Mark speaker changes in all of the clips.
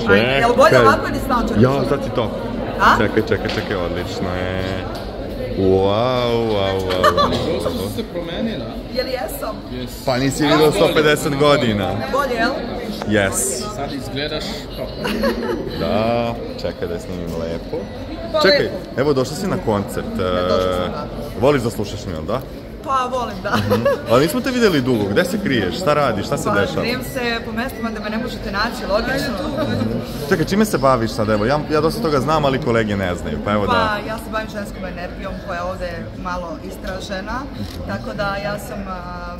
Speaker 1: Čekaj.
Speaker 2: Jel bolje ovako ili s naočarama?
Speaker 1: Ja, sad si to.
Speaker 2: A?
Speaker 1: Čekaj, čekaj, čekaj, odlično je. Wow, wow, wow.
Speaker 3: Dosta su se promenila.
Speaker 2: Jel jesam?
Speaker 3: Yes.
Speaker 1: Pa nisi vidio 150 godina.
Speaker 2: Bolje, jel?
Speaker 1: Yes.
Speaker 3: Sad izgledaš top.
Speaker 1: Da, čekaj da snimim lepo.
Speaker 2: Pa
Speaker 1: Čekaj,
Speaker 2: lepo.
Speaker 1: evo došla si na koncert.
Speaker 2: došla sam,
Speaker 1: e,
Speaker 2: da.
Speaker 1: Voliš da slušaš nju, da?
Speaker 2: Pa volim, da.
Speaker 1: Ali nismo te videli dugo, gde se kriješ, šta radiš, šta se
Speaker 2: Pa
Speaker 1: dešava?
Speaker 2: krijem se po mestima da me ne možete naći, logično.
Speaker 1: Čekaj, čime se baviš sad, evo, ja, ja dosta toga znam, ali kolege ne znaju, pa evo
Speaker 2: Pa
Speaker 1: da...
Speaker 2: ja se bavim ženskom energijom koja je ovde malo istražena, tako da ja sam a,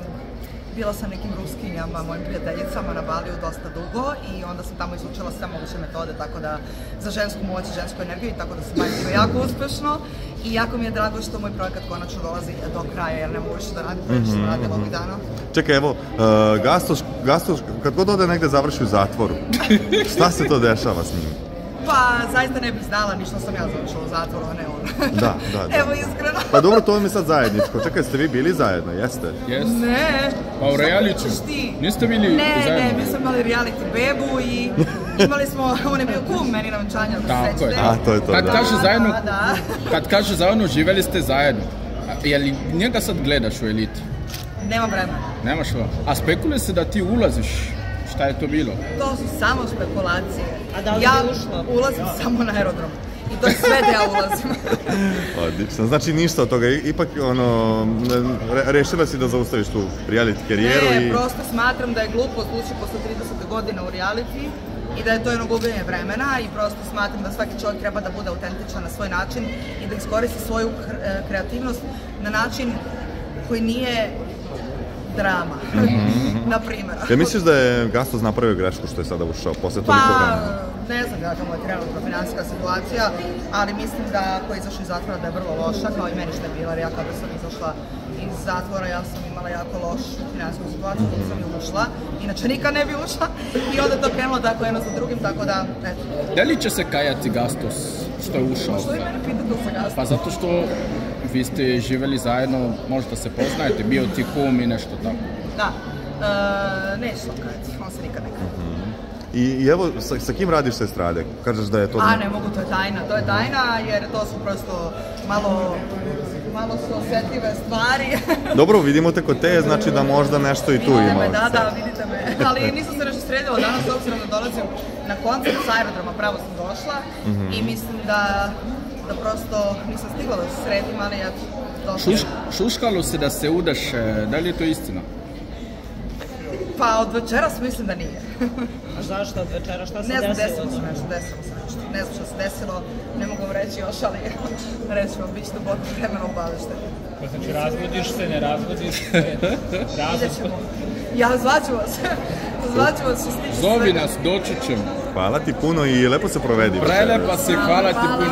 Speaker 2: bila sa nekim ruskinjama, mojim prijateljicama na Baliju dosta dugo i onda sam tamo izučila sve moguće metode, tako da za žensku moć i žensku energiju i tako da bavim time jako uspešno i jako mi je drago što moj projekat konačno dolazi do kraja jer ne mogu više da radim, mm sam radila ovih dana.
Speaker 1: Čekaj, evo, uh, Gastoš, Gastoš, kad god ode negde završi u zatvoru, šta se to dešava s njim?
Speaker 2: Pa zaista ne bih znala ni što sam ja završila u zatvoru, a ne on.
Speaker 1: Da, da, da.
Speaker 2: Evo iskreno.
Speaker 1: Pa dobro, to vam je sad zajedničko. Čekaj, ste vi bili zajedno, jeste?
Speaker 3: Yes.
Speaker 2: Ne.
Speaker 3: Pa u
Speaker 2: ti?
Speaker 3: Niste bili
Speaker 2: Ne,
Speaker 3: zajedno?
Speaker 2: ne, mi smo imali reality bebu i imali smo, on je bio kum meni na venčanju,
Speaker 3: Tako je.
Speaker 1: A, to je to,
Speaker 3: Kad
Speaker 1: da.
Speaker 3: kaže zajedno,
Speaker 2: Da, da.
Speaker 3: kad kaže zajedno, živeli ste zajedno. Je li njega sad gledaš u elitu?
Speaker 2: Nema vremena.
Speaker 3: Nemaš lo. A spekuluje se da ti ulaziš. Šta je to bilo?
Speaker 2: To su samo spekulacije.
Speaker 4: A da li
Speaker 2: ja
Speaker 4: bi ušla?
Speaker 2: ulazim samo na aerodrom. I to je sve da ja ulazim.
Speaker 1: Odlično. Znači ništa od toga. Ipak, ono, re, rešila si da zaustaviš tu reality karijeru
Speaker 2: ne,
Speaker 1: i...
Speaker 2: prosto smatram da je glupo ući posle 30 godina u reality i da je to jedno gubljenje vremena i prosto smatram da svaki čovjek treba da bude autentičan na svoj način i da iskoristi svoju e, kreativnost na način koji nije drama, na primjer.
Speaker 1: Ja misliš da je Gastos napravio grešku što je sada ušao posle
Speaker 2: Pa,
Speaker 1: toliko vremena?
Speaker 2: ne znam mu je trenutno finansijska situacija, ali mislim da ako je izašao iz zatvora da je vrlo loša, kao i meni što je bila, jer ja kada sam izašla iz zatvora, ja sam imala jako lošu finansijsku situaciju, kada sam i ušla, inače nikad ne bi ušla, i onda je to krenulo tako jedno za drugim, tako da, eto.
Speaker 3: Da li će se kajati Gastos što je ušao?
Speaker 2: Što vi mene pitate sa gastom?
Speaker 3: Pa zato što vi ste živjeli zajedno, možda se poznajete, bio ti kum i nešto tako.
Speaker 2: Da, e, vam kajati, on se nikad ne kaje.
Speaker 1: I, I evo, sa, sa kim radiš sa estrade? Kažeš da je to...
Speaker 2: A ne mogu, to je tajna, to je tajna, jer to su prosto malo, malo su osjetljive stvari.
Speaker 1: Dobro, vidimo te kod te, znači da možda nešto i tu
Speaker 2: Vidite
Speaker 1: ima.
Speaker 2: me, da, da, vidite me. Ali nisam se nešto sredila danas, s obzirom da dolazim na koncert sa aerodroma, pravo sam došla i mislim da, da prosto nisam stigla da se sredim, ali ja došla.
Speaker 3: Šuš, šuškalo se da se udaš, e, da li je to istina?
Speaker 2: Pa od večeras mislim da nije.
Speaker 4: A zašto od večera? Šta se
Speaker 2: ne znam,
Speaker 4: desilo?
Speaker 2: desilo se nešto, desilo se nešto. Ne znam što se desilo, ne mogu vam reći još, ali reći vam, bit će duboko vremena obavešte.
Speaker 5: Pa znači razvodiš se, ne razvodiš se,
Speaker 2: ćemo. Ja zvaću vas. zvaću vas se tiče
Speaker 3: Zovi nas, doći ćemo.
Speaker 1: Hvala ti puno i lepo se provedi.
Speaker 3: Prelepa si, hvala ti
Speaker 2: Hvala.
Speaker 3: puno.